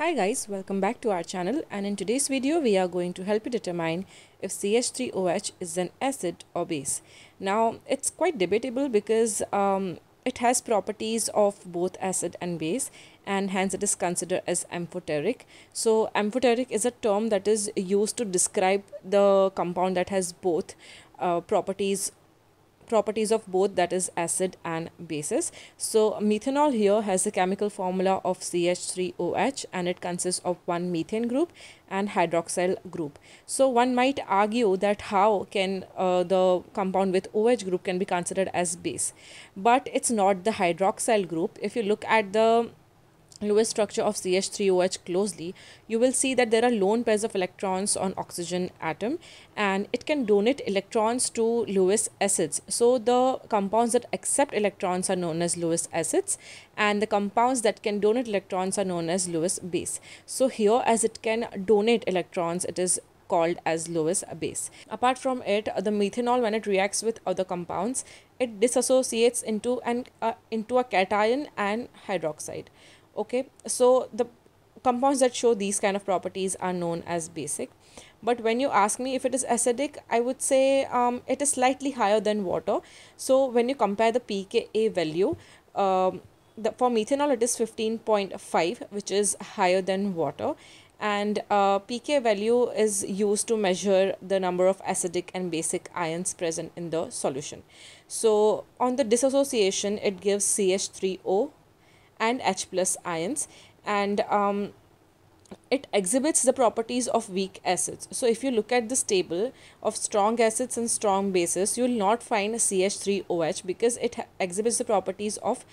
Hi guys, welcome back to our channel and in today's video we are going to help you determine if CH3OH is an acid or base. Now it's quite debatable because um, it has properties of both acid and base and hence it is considered as amphoteric. So amphoteric is a term that is used to describe the compound that has both uh, properties properties of both that is acid and bases. So methanol here has a chemical formula of CH3OH and it consists of one methane group and hydroxyl group. So one might argue that how can uh, the compound with OH group can be considered as base. But it's not the hydroxyl group. If you look at the Lewis structure of CH3OH closely, you will see that there are lone pairs of electrons on oxygen atom and it can donate electrons to Lewis acids. So the compounds that accept electrons are known as Lewis acids and the compounds that can donate electrons are known as Lewis base. So here as it can donate electrons, it is called as Lewis base. Apart from it, the methanol when it reacts with other compounds, it disassociates into an uh, into a cation and hydroxide. Okay so the compounds that show these kind of properties are known as basic. But when you ask me if it is acidic i would say um, it is slightly higher than water. So when you compare the pka value um, the, for methanol it is 15.5 which is higher than water and uh, pK value is used to measure the number of acidic and basic ions present in the solution. So on the dissociation it gives CH3O and H plus ions and um, it exhibits the properties of weak acids. So if you look at this table of strong acids and strong bases, you will not find CH3OH because it exhibits the properties of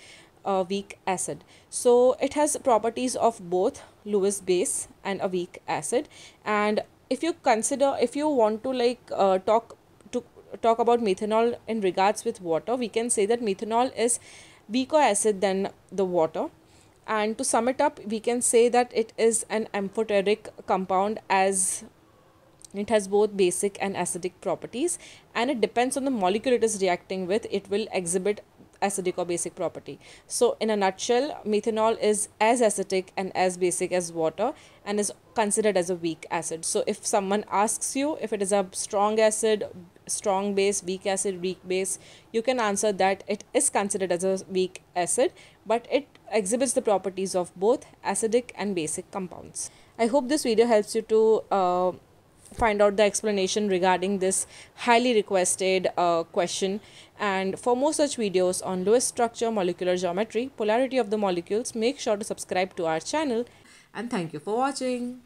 a weak acid. So it has properties of both Lewis base and a weak acid. And if you consider, if you want to like uh, talk to talk about methanol in regards with water, we can say that methanol is weaker acid than the water and to sum it up we can say that it is an amphoteric compound as it has both basic and acidic properties and it depends on the molecule it is reacting with it will exhibit acidic or basic property. So in a nutshell methanol is as acidic and as basic as water and is considered as a weak acid. So if someone asks you if it is a strong acid strong base weak acid weak base you can answer that it is considered as a weak acid but it exhibits the properties of both acidic and basic compounds. I hope this video helps you to uh, find out the explanation regarding this highly requested uh, question. And for more such videos on Lewis structure molecular geometry polarity of the molecules make sure to subscribe to our channel. And thank you for watching